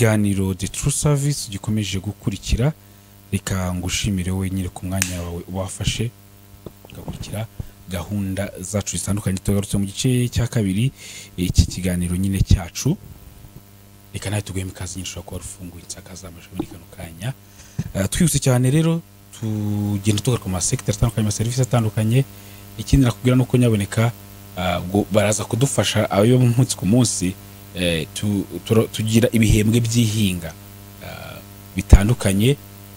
ikiganiro the true service gikomeje gukurikira. Reka ngushimire wenyine ku mwanya wawe wafashe. Ugakurikira gahunda zacu zitandukanye. Tugarutse mu gice cya kabiri iki kiganiro nyine cyacu. Reka nawe tuguhemo ikaze nyine ushobora kuba rufunguye insakazamajwi muri kano kanya. Eh, twihuse cyane rero tugenda tugaruka mu masekitari atandukanye amaserivisi atandukanye. Ikindi nakubwira ni uko nyaboneka ah, baraza kudufasha ayo munsi ku munsi. eh, tugira ibihembwe by'ihinga ah, bitandukanye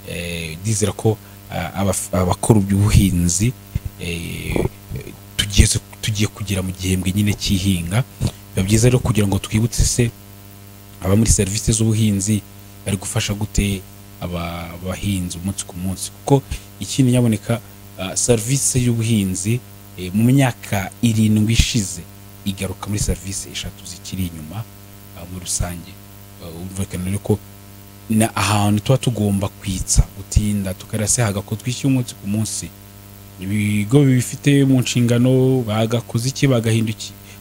eh, ndizera ko ah, abakora iby'ubuhinzi eh, tugiye kugira mu gihembwe nyine cy'ihinga. Biba byiza rero kugira ngo twibutse se aba muri serivisi z'ubuhinzi bari gufasha gute aba bahinzi umunsi ku munsi? Kuko ikindi nyaboneka ah, serivisi y'ubuhinzi eh, mu myaka irindwi ishize igaruka muri serivisi eshatu zikiri inyuma muri rusange. Ah, urumvikana rero ko na ahantu tuba tugomba kwitsa gutinda tukareba se hagako twishyura umunsi ku munsi. Ibigo bifite mu nshingano bagakoze iki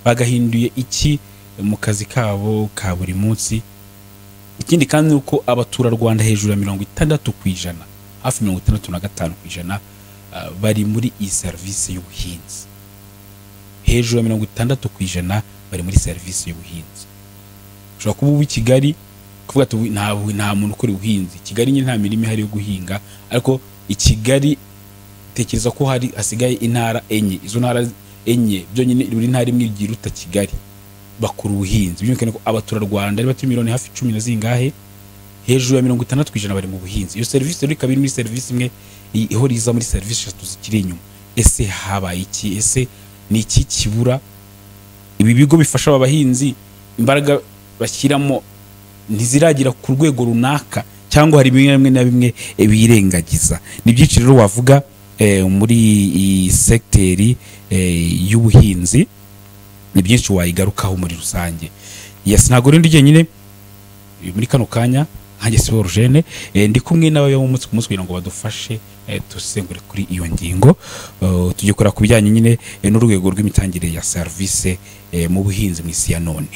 bagahinduye iki mu kazi kabo ka buri munsi? Ikindi kandi ni uko abaturarwanda hejuru ya mirongo itandatu ku ijana hafi mirongo itandatu na gatanu ku ijana ah, bari muri iyi serivisi y'ubuhinzi. Hejuru ya mirongo itandatu ku ijana bari muri serivisi y'ubuhinzi. Ushobora kuba uba i kigali kuvuga ati "Ubu nta muntu ukora ubuhinzi. Kigali nta mirima ihari yo guhinga ariko i kigali tekereza ko hari hasigaye intara enye. Izo ntara enye byonyine buri ntara imwe igiye iruta kigali. Bakora ubuhinzi. Byumvikane ko abaturarwanda ari bati miliyoni hafi cumi na zingahe hejuru ya mirongo itandatu ku ijana bari mu buhinzi. Iyo serivisi rero ikaba iri muri serivisi imwe ihora iza muri serivisi eshatu zikiri inyuma. Ese habaye iki? Ese ni iki kibura? Ibi bigo bifasha aba bahinzi? Imbaraga bashyiramo ntiziragera ku rwego runaka cyangwa hari bimwe bimwe na bimwe birengagiza ni byinshi rero wavuga eh, muri iyi segiteri eh, y'ubuhinzi ni byinshi wayigarukaho muri rusange. Yes ntabwo rero ndi muri kano kanya nkanjye si Orogene eh, ndi kumwe n'abayo umunsi ku munsi kugira ngo badufashe dusengure kuri iyo ngingo. Tujye kureba ku bijyanye nyine n'urwego rw'imitangire ya serivisi mu buhinzi mu isi ya none.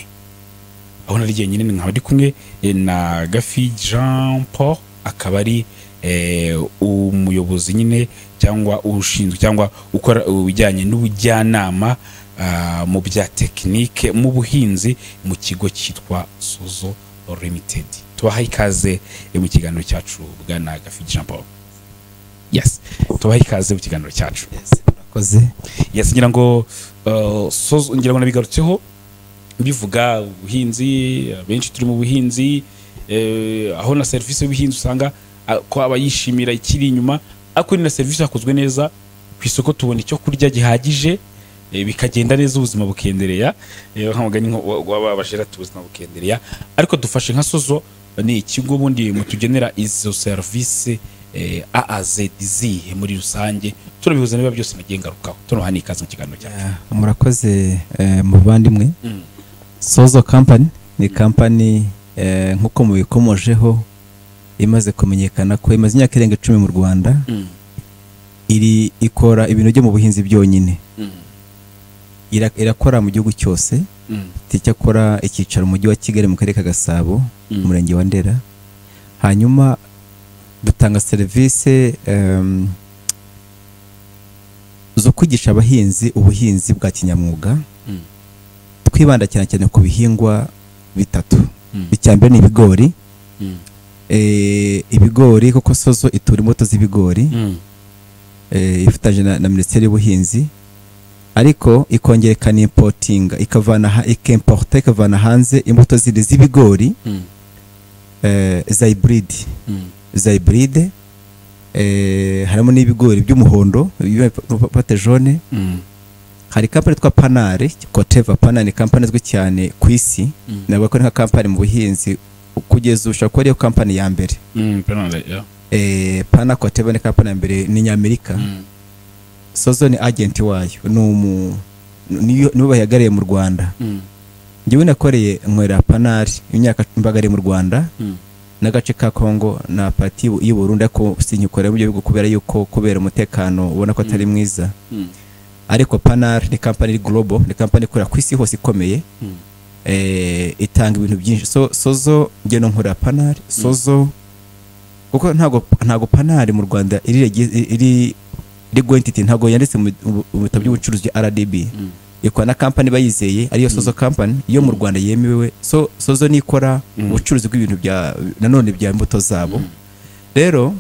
Aho nari jyenyine nkaba ndi kumwe eh, na gafi jean paul akaba ari eh, umuyobozi nyine cyangwa ushinzwe cyangwa ukora ibijyanye n'ubujyanama ah, mu bya tekinike mu buhinzi mu kigo cyitwa sozo limited. Tubaha ikaze eh, mu kiganiro cyacu bwana gafi jean paul. Yes. Tubaha ikaze mu kiganiro cyacu. Yes ngira ngo ngira ngo nabigarutseho bivuga ubuhinzi benshi turi mu buhinzi eh, aho na serivisi y'ubuhinzi usanga ko abayishimira ikiri inyuma ariko ni na serivisi yakozwe neza ku isoko tubona icyo kurya gihagije eh, bikagenda neza ubuzima bukendereya eh, nk'amugani wababashira ati ubuzima bukendereya ariko dufashe nka sozo ni ikigo bundi mutugenera izo serivisi A a Z zihe muri rusange turabihuza niba byose nagiye ngarukaho tunoha ni ikaze mu kiganiro cyacu. Murakoze eh, muvandimwe Mm. Sozo kampani ni kampani eh, nk'uko mubikomojeho imaze kumenyekana ko imaze imyaka irenga icumi mu rwanda Mm. iri ikora ibintu byo mu buhinzi byonyine Mm. Ira- irakora mu gihugu cyose Mm. icyakora icyicaro mu mujyi wa kigali mu karere ka gasabo umurenge wa ndera hanyuma dutanga serivisi zo kwigisha abahinzi ubuhinzi bwa kinyamwuga Mm. twibanda cyane cyane ku bihingwa bitatu Mm. mbere ni ibigori Mm. Eh, ibigori kuko sozo itura imbuto z'ibigori Mm. eh, ifatanyije na, minisiteri y'ubuhinzi ariko ikongera ikanimpotinga ikavana ikimporta ikavana hanze imbuto zindi z'ibigori Mm. eh, za Mm. za eh, harimo n'ibigori by'umuhondo pate Mm. Hari kampani yitwa panari koteva panari ni kampani izwi cyane ku isi Mm. navuga ko ni nka kampani mu buhinzi kugeza ushobora kuba ariyo kampani ya mbere Mm. Eh, pana koteva ni kampani ya mbere ni nyamerika Mm. sozo ni agenti wayo ni umu niyo nibo bayihagarariye mu rwanda Mm. njyewe nakoreye nkorera panari imyaka mbagariye mu rwanda Mm. n'agace ka kongo na pati y'u Burundi ariko sinyikorera mu bihugu kubera yuko kubera umutekano ubona ko atari mwiza Mm. Ariko panar ni kampani iri global ni kampani ikorera ku isi hose ikomeye. Mm. eh, itanga ibintu byinshi. So sozo ngeno nkorera panari sozo kuko ntago ntago panari mu Rwanda iri iri legal entity ntago yanditse mu bitabo by'ubucuruzi bya RDB ikora na kampani bayizeye ariyo sozo kampani yo mu Rwanda yemewe. So sozo nikora ubucuruzi bw'ibintu bya nanone bya imbuto zabo. Rero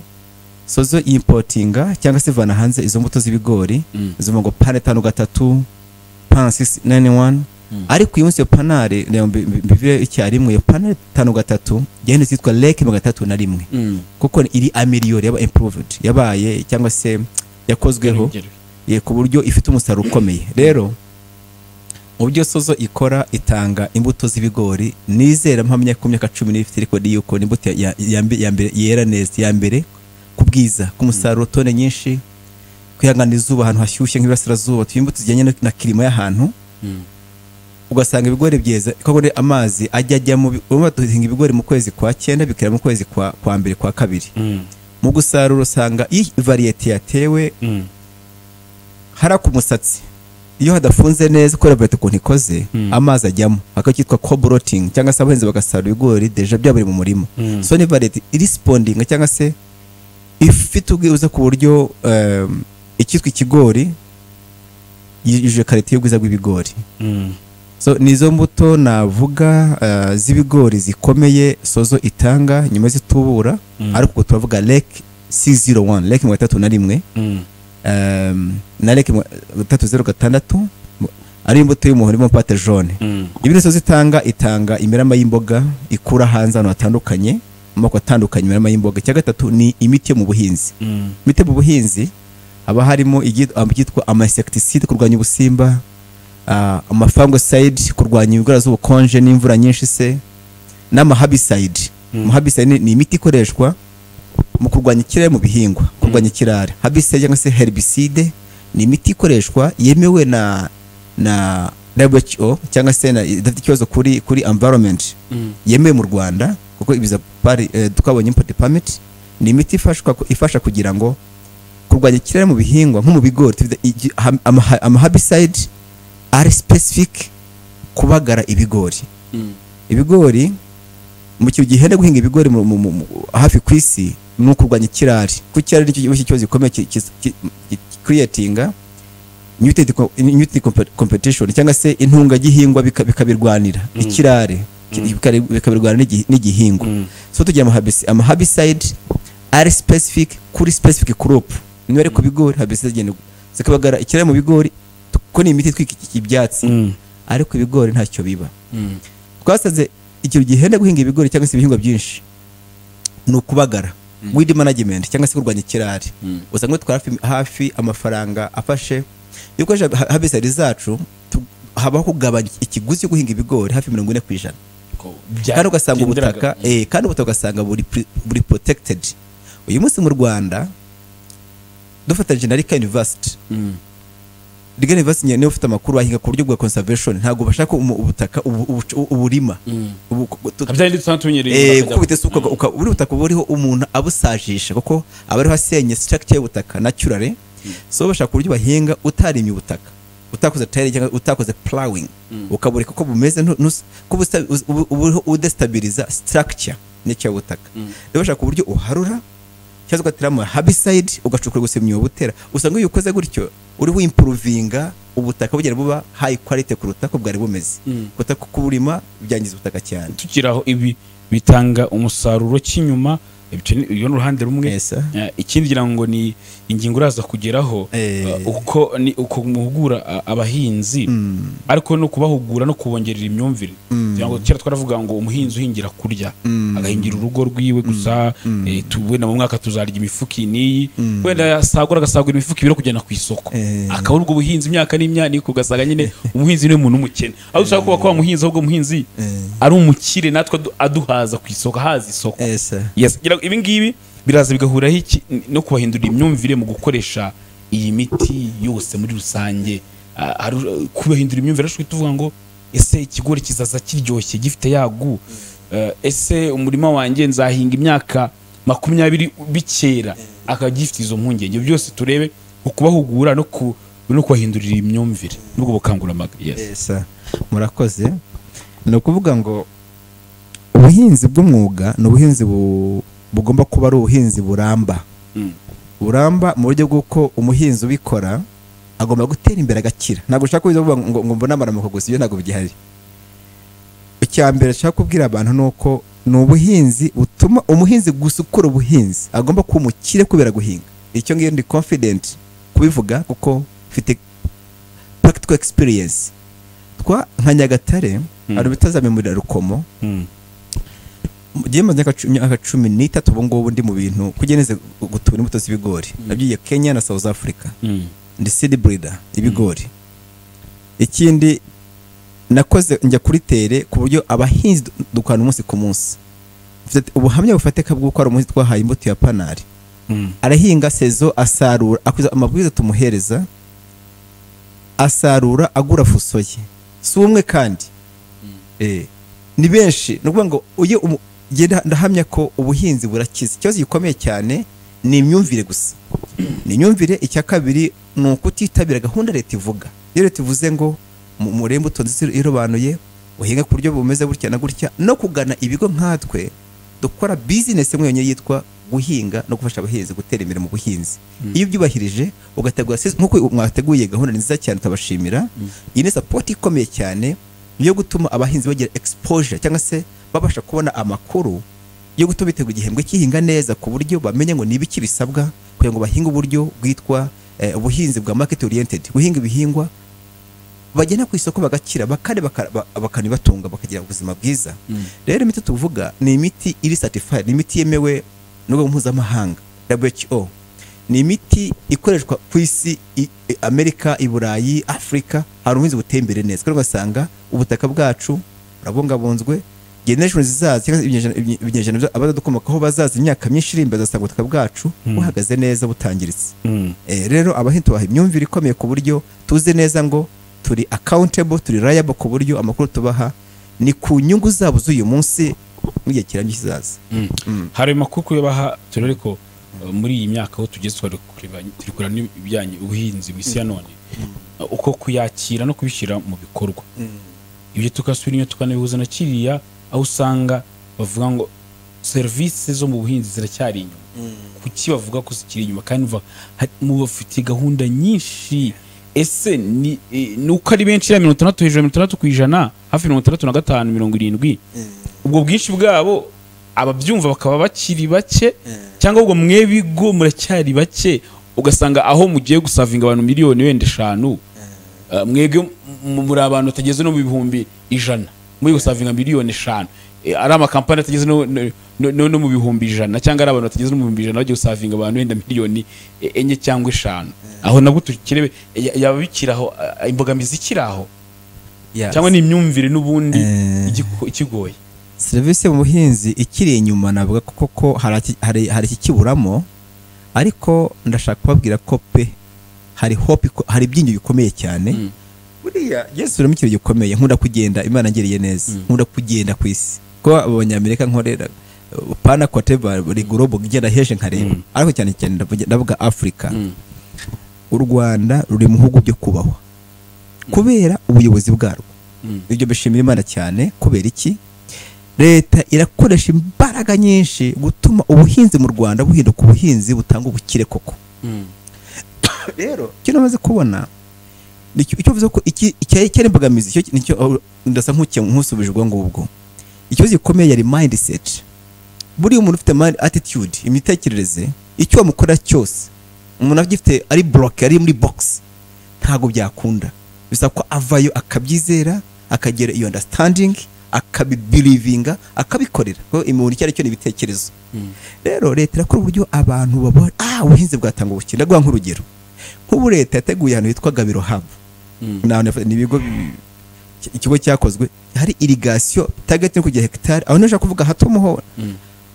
sozo importinga cyangwa se ivana hanze izo mbuto z'ibigori Mm. zivuga ngo pane tanu gatatu pan 691 ariko uyu munsi iyo panare reba mbi- mbi- mbive icyarimwe iyo panare tanu gatatu yahindi zitwa leke magana atatu na rimwe. Kuko iri ameliyori yaba improved yabaye cyangwa se yakozweho ku buryo ifite umusaruro ukomeye. Rero mu byo sozo ikora itanga imbuto z'ibigori nizera mpamya ko mu myaka cumi n'ifite ariko ni yuko ni imbuto ya, ya, mbe- ya mbere yera neza ya mbere ku bwiza ku musaruro tone nyinshi kwihangana izuba ahantu hashyushye nk'iburasirazuba tuye imbuto zijyanye na kirima y'ahantu ugasanga ibigori byeza kuko rero amazi ajya ajya mu bi- urumva duhinga ibigori mu kwezi kwa cyenda bikera mu kwezi kwa, kwa mbere kwa kabiri. Mu gusarura usanga iyo variyete yatewe hara ku musatsi iyo hadafunze neza kubera variyete ukuntu ikoze amazi ajyamo. Akaba cyitwa cobroting cyangwa se abahinzi bagasarura ibigori deja byaburi mu murima. So ni variyete irespondinga cyangwa se ifite ubwiza ku buryo icyitwa ikigori yujuje karite y'ubwiza bw'ibigori so nizo mbuto navuga uh, z'ibigori zikomeye sozo itanga nyuma zitubura ariko ubwo turavuga lake 601 lake mirongo itatu na rimwe. Um, na lake gatatu zeru gatandatu ari imbuto y'umuhondo irimo pate jaune. Ibindi sozo itanga itanga imirama y'imboga ikura hanze ahantu hatandukanye. Mu moko atandukanye imirama y'imboga. Icya gatatu ni imiti yo mu buhinzi. Imiti mu buhinzi haba harimo ibyitwa amainsekitiside kurwanya ubusimba ah, amafangoside kurwanya indwara z'ubukonje n'imvura nyinshi se n'amahabiside Mm. amahabiside ni- imiti ikoreshwa mu kurwanya ikirere mu bihingwa kurwanya ikirare. Habiside cyangwa se herbicide ni imiti ikoreshwa yemewe na na WHO cyangwa se na idafite ikibazo kuri kuri environment. Yemewe mu Rwanda kuko ibiza pari eh, twabonye import permit ni imiti ifashwa ifasha kugira ngo kurwanya ikirere mu bihingwa nko mu bigori amahabiside ari specific kubagara ibigori. Ibigori mu gihe gihenda guhinga ibigori hafi ku isi ni ukurwanya ikirare kuko ikirare ni cyo kibazo gikomeye ki- ki- ki- ki- creatinga nutrient co- nutrient compe- competition cyangwa se intungagihingwa bika- bikabirwanira. Ikirare n'igi- n'igihingwa. So tugira amahabisi amahabiside ari specific kuri specific crop. Niba ari ku bigori habiside zigenda zikabagara ikirare mu bigori kuko ni imiti itwika ibyatsi. Ariko ibigori ntacyo biba. Twasaze ikintu gihenda guhinga ibigori cyangwa se ibihingwa byinshi ni ukubagara. Weed management cyangwa se kurwanya ikirare usanga twara hafi, hafi amafaranga afashe. Iyo ukoresha ha- herbicide zacu habaho kugabanya ikiguzi cyo guhinga ibigori hafi mirongo ine ku ijana. Kandi ugasanga ubutaka eh, kandi ubutaka ugasanga buri, protected. Uyu munsi mu rwanda dufatanyije na rika university rika university niyo ufite amakuru wahinga ku buryo bwa conservation. Ntabwo bashaka ubutaka ubu- ubu- uburima kuko bitese uka- uka- buri butaka buriho umuntu abusajisha kuko aba ariho asenye structure y'ubutaka naturally. So bashaka uburyo bahinga utarimye ubutaka. Utakoze tayari cyangwa utakoze plowing ukabureka uko bumeze ubu udestabiliza structure n'icyo butaka rero bashaka uburyo uharura cyangwa ugateramo herbicide ugacukura gusemya butera usanga iyo ukoze gutyo uriho improvinga ubutaka bugera buba high quality kuruta ko bwari bumeze. Mm. kuruta kuburima byangiza ubutaka cyane. Tukiri aho ibi bitanga umusaruro cy'inyuma iyo ni uruhande rumwe. Ikindi ngira ngo ni ingingo uraza kugeraho Eh. eh, uko ni uko muhugura a- abahinzi Mm. ariko no kubahugura no kubongerera imyumvire. Kugira ngo kera twaravuga ngo umuhinzi uhingira kurya Mm. agahingira urugo rwiwe gusa eh, wenda mu mwaka tuzarya imifuka iyi n'iyi wenda yasagura agasagura imifuka ibiro kujyana ku isoko. Eh. akabona ubwo buhinzi imyaka n'imyaniko ugasanga nyine umuhinzi ni we muntu w'umukene aho dushaka kuba ko muhinzi ahubwo umuhinzi ari umukire natwe adu- aduhaza ku isoko ahaza isoko. Ibi ngibi biraza bigahuriraho iki? No kubahindurira imyumvire mu gukoresha iyi miti yose muri rusange. Ah, kubahindura imyumvire ariko tuvuga ngo ese ikigori kizaza kiryoshye gifite yagu ese umurima wanjye nzahinga imyaka makumyabiri bikera? Akaba gifite izo mpungenge. Byose turebe ku kubahugura no ku no kubahindurira imyumvire n'ubwo bukangurambaga murakoze. Ni ukuvuga ngo ubuhinzi bw'umwuga ni ubuhinzi bu- bugomba kuba ari ubuhinzi buramba. Mm. buramba mu buryo bw'uko umuhinzi ubikora agomba gutera imbere agakira. Ntabwo ushaka kuvuga ngo ngo mbone amaramuko gusa ibyo ntabwo bigihari. Icya mbere nshaka kubwira abantu ni uko ni ubuhinzi butuma umuhinzi gusa ukora ubuhinzi. Agomba kuba umukire kubera guhinga. Icyo ngicyo ndi confident kubivuga kuko mfite practical experience. Twa nka nyagatare Mm. hari bitazamemurira rukomo. Mm. ngiye maze imyaka cu- imyaka cumi n'itatu ubu ngubu ndi mu bintu kugeneze gutubura imbuto z'ibigori. Nabyiye kenya na south africa. Mm. ndi seed breeder ibigori. Ikindi nakoze njya kuri tere ku buryo abahinzi du- dukorana umunsi ku munsi. Ubuhamya bufatika bw'uko hari umuhinzi twahaye imbuto ya panari. Mm. arahinga sezo asarura akwiza amabwiriza tumuhereza asarura agura fuso ye. Si umwe kandi. Eh, ni benshi. Ni ukuvuga ngo ndahamya ko ubuhinzi burakiza ikibazo gikomeye cyane ni imyumvire gusa. Ni imyumvire icya kabiri ni ukutitabira gahunda leta ivuga. Iyo leta ivuze ngo mu- murebe imbuto nziza irobanuye uhinga ku buryo bumeze gutya na gutya no kugana ibigo nkatwe dukora bizinesi imwe yonyine yitwa guhinga no gufasha abahinzi gutera imbere mu buhinzi. Iyo ubyubahirije ugategura nk'uko mwateguye gahunda nziza cyane tukabashimira iyi ni sapoti ikomeye cyane yo gutuma abahinzi bagira exposure cyangwa se babasha kubona amakuru yo gutuma bitegura igihembwe cy'ihinga neza ku buryo bamenya ngo ni ibiki bisabwa kugira ngo bahinge uburyo bwitwa eh, ubuhinzi bwa market oriented guhinga ibihingwa bagena ku isoko bagakira bakane baka- ba- bakanibatunga bakagira ubuzima bwiza. Mm. rero imiti tuvuga ni imiti iri certified ni imiti yemewe n'urwego mpuzamahanga WHO ni imiti ikoreshwa ku isi Amerika i Burayi Afurika hari ubuhinzi buteye imbere neza. Kandi ugasanga ubutaka bwacu burabungabunzwe generation zizaza cyangwa ibinyejana- abazadukomokaho bazaza imyaka myinshi iri imbere bazasanga ubutaka bwacu Mm. buhagaze neza butangiritse Mm. Eh, rero abahinzi tubaha imyumvire ikomeye ku buryo tuzi neza ngo turi accountable turi liable ku buryo amakuru tubaha ni ku nyungu zabo z'uyu munsi n'igihe kirambye kizaza Mm. Mm. hari amakuru kuyabaha turere ko uh, muri iyi myaka aho tugeze turi kureba n'ibijyanye ubuhinzi mu isi ya none uko kuyakira no kubishyira mu bikorwa ibyo tukasubira inyuma tukanabihuza na kiriya aho usanga bavuga ngo serivisi zo mu buhinzi ziracyari inyuma. Kuki bavuga ko zikiri inyuma? Kandi uva hari- mu bafite gahunda nyinshi ese ni eh, ni uko ari benshi ya mirongo itandatu hejuru ya mirongo itandatu ku ijana hafi mirongo itandatu na gatanu mirongo irindwi. Ubwo bwinshi bwabo ababyumva bakaba bakiri bake cyangwa ubwo mwe bigo muracyari bake ugasanga aho mugiye gusavinga abantu miliyoni wenda eshanu. Uh, mwebwe muri abantu batageze no mu bihumbi ijana. Muri gusavinga miliyoni eshanu Eh, ari amakampani atageze no, mu bihumbi ijana cyangwa ari abantu batageze no mu bihumbi ijana bagiye gusavinga abantu wenda miliyoni eh, enye cyangwa eshanu aho nabwo tukirebe ya- yaba bikiri aho ah, imbogamizi ikiri aho Yes. cyangwa ni imyumvire n'ubundi Eh. ikigoye serivisi mu buhinzi ikiri inyuma navuga ko koko hari ikikiburamo ariko ndashaka kubabwira ko pe hari hope hari ibyinyo bikomeye cyane Mm. Buriya yesu urimo ikintu gikomeye nkunda kugenda imana ngiriye neza. Mm. nkunda kugenda ku isi. Kuko abanyamerika nkorera pana koteva buri gorobo igenda heje nkareba. Mm. ariko cyane cyane ndavuga- afurika Mm. u rwanda ruri mu bihugu byo kubahwa kubera ubuyobozi bwarwo. Ibyo bishimira imana cyane. Kubera iki? Leta irakoresha imbaraga nyinshi gutuma ubuhinzi mu rwanda buhinduka ubuhinzi butanga ubukire koko. Rero icyo namaze kubona icyo bivuze ko icyari cyari imbogamizi icyo ni cyo aho ndasa nk'usubije ubwo ngubwo. Ikibazo gikomeye yari mindset. Buriya umuntu ufite mind attitude imitekerereze icyo wamukorera cyose umuntu agifite ari block ari muri box ntabwo byakunda. Bisaba ko avayo akabyizera akagira iyo understanding akabibelivinga akabikorera. Kuko umuntu icyo ari cyo ni ibitekerezo. Mm. rero leta irakora uburyo abantu babona ah ubuhinzi bwatanga ubukire ndaguha nk'urugero. Nk'ubu leta yateguye ahantu hitwa gabiro Mm. Ni ibigo bi- ikigo cyakozwe hari irigasiyo target yo kugira hegitari aho nashaka kuvuga hato muho Mm.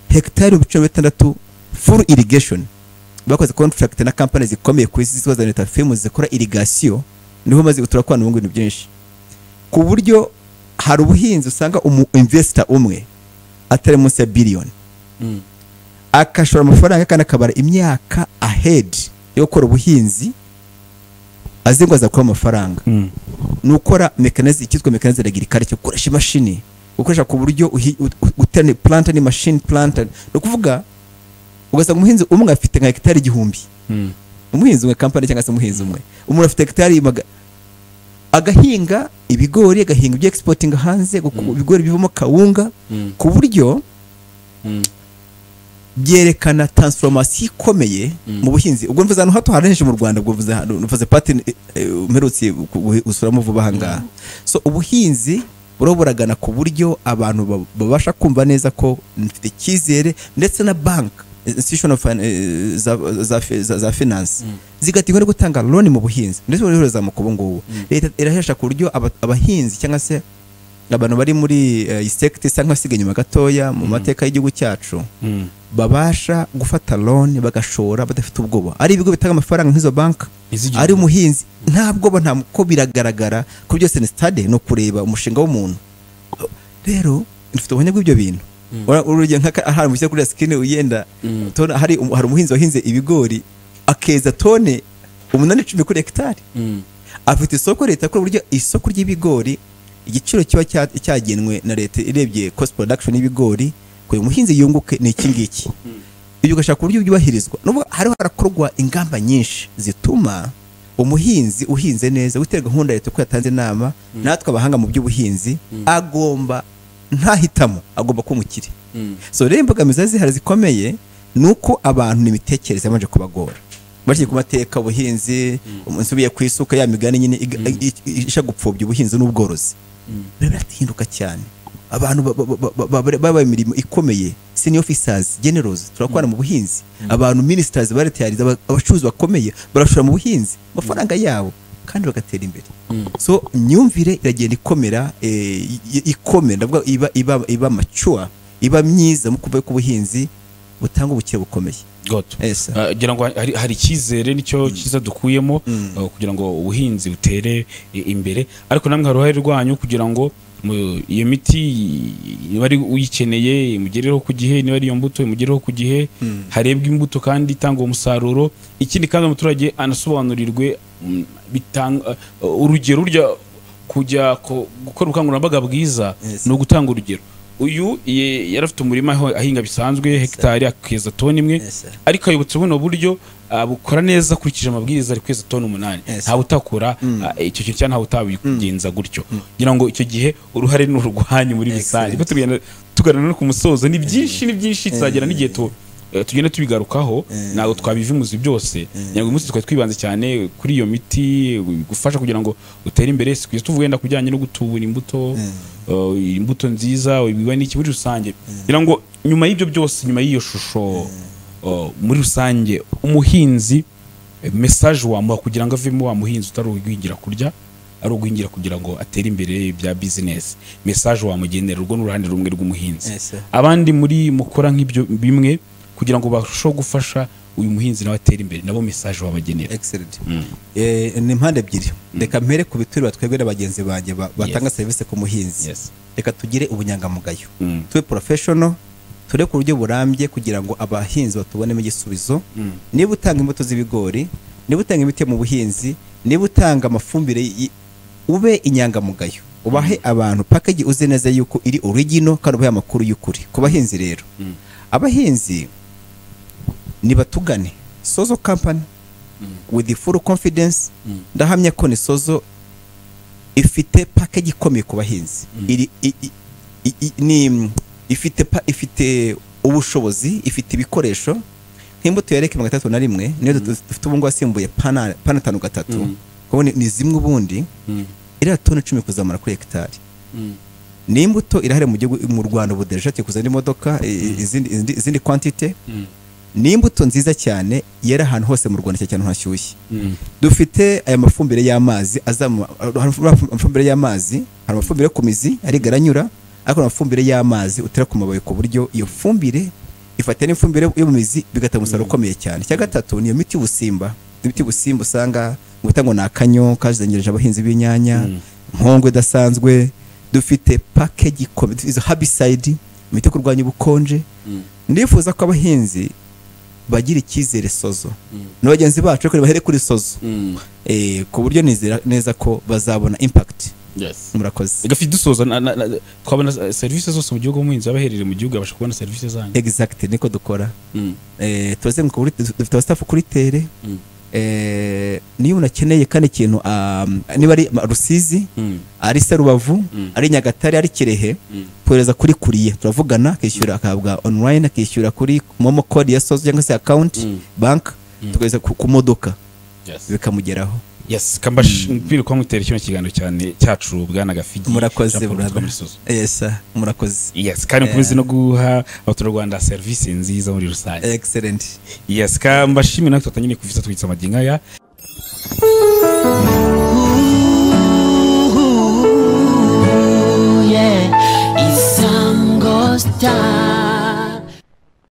hegitari ibice bitandatu full irrigation bakoze contract na company zikomeye ku isi zitwa za leta firm zikora irrigation ni ho maze turakorana ubu ibintu byinshi ku buryo hari ubuhinzi usanga umu investor umwe atari munsi ya biliyoni Mm. akashora amafaranga kandi akabara imyaka ahead yo gukora ubuhinzi azi ngo azakuba amafaranga Mm. ni ukora mekanize icyitwa mekanize regirikare cyo gukoresha imashini gukoresha ku buryo uhi- u- u- utera planta ni machine planta ni ukuvuga ugasanga umuhinzi umwe afite nka hegitari igihumbi Mm. umuhinzi umwe kampani cyangwa se umuhinzi umwe umuntu afite hegitari agahinga ibigori agahinga ibyo exporting hanze guku- ibigori bivamo kawunga Mm. ku buryo Mm. Byerekana transformation ikomeye mu buhinzi. Ubwo mvuze ahantu hato harengeje mu Rwanda ubwo mvuze pati mperutse gusuramo vuba aha ngaha. So ubuhinzi buragana ku buryo abantu ba- babasha kumva neza ko mfite icyizere ndetse na bank institution of eh, za, za, fi- za, za finance zigatirwa no gutanga loan mu buhinzi. Ndetse buriho burazamuka ubu ngubu. Leta irahesha ku buryo aba- abahinzi cyangwa se abantu bari muri uh, sekiti isa nk'abasigaye inyuma gatoya mu mateka y'igihugu cyacu Mm. babasha gufata loan bagashora badafite ubwoba. Ari ibigo bitanga amafaranga nk'izo banki ari umuhinzi. Nta bwoba nta ko biragaragara ko byose ni stade ni ukureba umushinga w'umuntu. Rero dufite ubuhamya bw'ibyo bintu. Ura- urugero ahari mu kuri sikini uyenda hari um- hari umuhinzi wahinze ibigori akeza tone umunani icumi kuri hegitari afite isoko leta kuri uburyo isoko ry'ibigori igiciro kiba cya- cyagenwe na leta irebye cost production y'ibigori kugira umuhinzi yunguke ni iki ngiki? Ibyo ugashaka uburyo byubahirizwa. Nubwo hariho harakorwa ingamba nyinshi zituma umuhinzi uhinze neza witera gahunda leta ko yatanze inama natwe abahanga mu by'ubuhinzi agomba ntahitamo agomba kuba umukire so rero imbogamizi zihari zikomeye ni uko abantu n'imitekerereze yabanje kubagora. Bashyira ku mateka ubuhinzi umunsi ubiye ku isuka ya migani nyine iga- i- i- isha gupfobya ubuhinzi n'ubworozi. Rero birahinduka cyane. Abantu ba- ba- ba- ba- ba- babaye imirimo ikomeye. Senior officers generals turakorana mu buhinzi. Abantu ministers baretariza abacuruzi bakomeye barashora mu buhinzi amafaranga yabo kandi bagatera imbere. So imyumvire iragenda ikomera eh, ikomera. Ndavuga iba iba iba mature iba myiza mu kuva ku buhinzi butanga ubukire bukomeye. Sir. Uh, ngira ngo hari, icyizere ni cyo cyiza dukuyemo uh, kugira ngo ubuhinzi butere imbere. Ariko namwe hari uruhare rwanyu kugira ngo iyo miti niba ari uyikeneye imugereho ku gihe niba ari iyo mbuto imugereho ku gihe harebwe imbuto kandi itanga uwo musaruro ikindi kandi umuturage anasobanurirwe mm, bitanga uh, urugero kujya ko- gukora ubukangurambaga bwiza ni ugutanga urugero. Uyu yari afite umurima ahinga bisanzwe hegitari akeza toni imwe. Ariko ayobotse buno buryo ah, bukora neza akurikije amabwiriza ari kweza toni umunani. Ntawe utakora ah, icyo kintu cyangwa ntawe utabigenza gutyo. Kugira ngo icyo gihe uruhare ni urwanyu muri rusange. tuganira no ku musozo. Ni byinshi ni byinshi tuzagera n'igihe tu tugenda tubigarukaho ntabwo twabivimuzi byose ngira ngo uyu munsi twari twibanze cyane kuri iyo miti gufasha kugira ngo utere imbere si kugeza tuvuga wenda ku bijyanye no gutubura imbuto eh, imbuto nziza ibiba n'iki muri rusange. Ngira ngo nyuma y'ibyo byose nyuma y'iyo shusho eh, muri rusange umuhinzi eh, message wamuha kugira ngo avemo wa muhinzi utari ugwingira kurya ari ugwingira kugira ngo atere imbere bya business. Message wamugenera urwo ni uruhande rumwe rw'umuhinzi. Abandi muri mukora nk'ibyo bimwe kugira ngo barusheho gufasha uyu muhinzi nawe atere imbere. Nabo message wabagenera excellent. Eh, ni impande ebyiri. Reka mpere ku biturire twebwe bagenzi banjye ba- batanga serivisi ku muhinzi. Reka tugire ubunyangamugayo. Mm. tube professional ture ku buryo burambye kugira ngo abahinzi batubonemo igisubizo. Mm. niba utanga imbuto z'ibigori niba utanga imiti mu buhinzi niba utanga amafumbire ube inyangamugayo. Ubahe abantu package uzi neza yuko iri original kandi ubahe amakuru y'ukuri ku bahinzi rero. Mm. abahinzi nibatugane sozo company with the full confidence Mm. ndahamya ko ni sozo ifite package ikomeye ku bahinzi ni ifite ubushobozi ifite ibikoresho nk'imbuto ya reke magana atatu na rimwe niyo du- dufite ubu ngubu asimbuye pana atanu gatatu Mm. ni- zimwe ubundi Mm. iriya toni icumi kuzamura kuri hegitari Mm. ni imbuto irahari mu gihugu mu Rwanda ubu deja tukuza indi modoka i- izindi Mm. Ni imbuto nziza cyane yera ahantu hose mu Rwanda cyane cyane hashyushye. Mm. dufite aya mafumbire y'amazi amafumbire y'amazi hari amafumbire ku mizi ari garanyura ariko amafumbire y'amazi utera ku mababi ku buryo iyo fumbire ifata n'ifumbire yo mu mizi bigatanga umusaruro ukomeye cyane. Icya gatatu ni iyo miti y'ubusimba. Imiti y'ubusimba usanga bita ngo ni akanyo kazengereje abahinzi b'inyanya Mm. nkongwe idasanzwe. Dufite ikomeye izo herbicide imiti yo kurwanya ubukonje. Ndifuza ko abahinzi bagira icyizere sozo. Na bagenzi bacu ariko bahere kuri sozo. Eh, ku buryo nizera neza ko bazabona yes. Murakoze. Gafi dusoza na- na- na- twabona eh, serivisi zose mu gihugu umuhinzi aba aherereye mu gihugu abasha kubona serivisi zanyu. Exact niko dukora. Mm. eh, turazenguruka kuri dufite abastafu kuri tere. Mm. Niyo umuntu akeneye kandi ikintu um, niba ari rusizi Mm. ari se rubavu Mm. ari nyagatare ari kirehe Mm. kohereza kuri kuriye turavugana akishyura akahabwa online akishyura kuri momo code ya sozo cyangwa se account Mm. bank tukohereza ku, modoka bikamugeraho yes kambashimira kuba mwitera kino kiganiro cyane cyacu bwana gafigi murakoze yes murakoze. Yes kandi mukomeze no guha abaturarwanda serivisi nziza muri rusange. Excellent. Yes kambashimira natwe tutanyine kuvisa twitsa amagingo aya yeah, Isango Star.